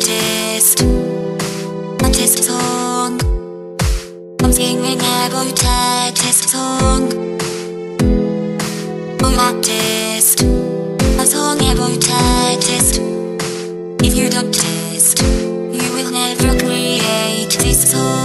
artist Artist song I'm singing about artist song Oh artist A song about artist If you don't test You will never create this song.